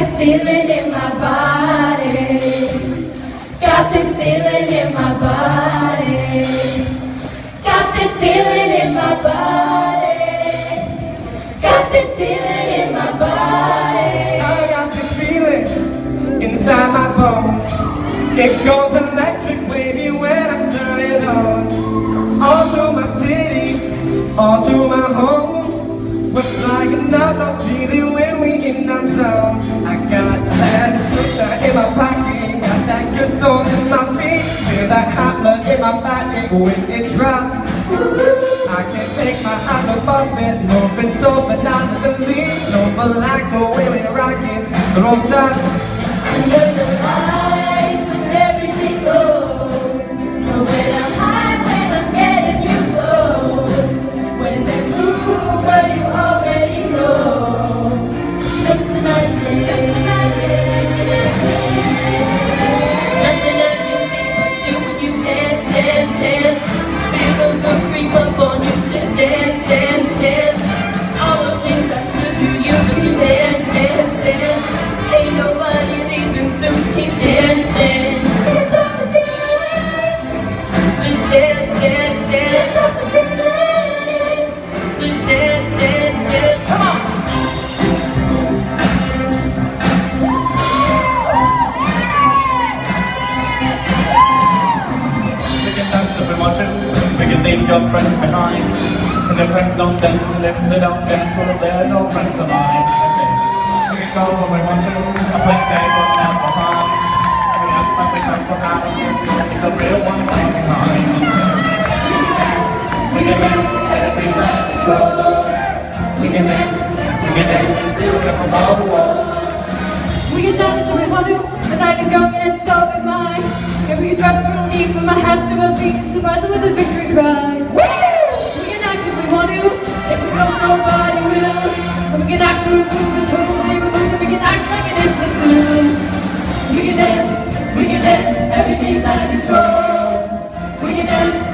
this feeling in my body. Got this feeling in my body. Got this feeling in my body. Got this feeling in my body. I got this feeling inside my bones. It goes electric wavy when I turn it on. All through my city, all through my home. We're flying up no ceiling when we in our zone. When it drops. I can't take my eyes off of it, moving so phenomenally. No, but like the way we rock it, so don't stop. We can leave your friends behind. And if friends don't dance, and if they don't dance, well, they're no friends of mine. That's it. We can go when we want to. A place they will never harm. We act like we come from out of here. The real one behind. We can dance, anything that is wrong. We can dance, we can dance, till we from all the walls. We can dance if the night is young and so is mine. If we dress from me from my hands to my feet and surprise them with a victory cry. Woo! We can act if we want to, if we don't, nobody will. And we can act through the total way we want we can act like an imbecile. We can dance, we can dance, everything's out of control. We can dance.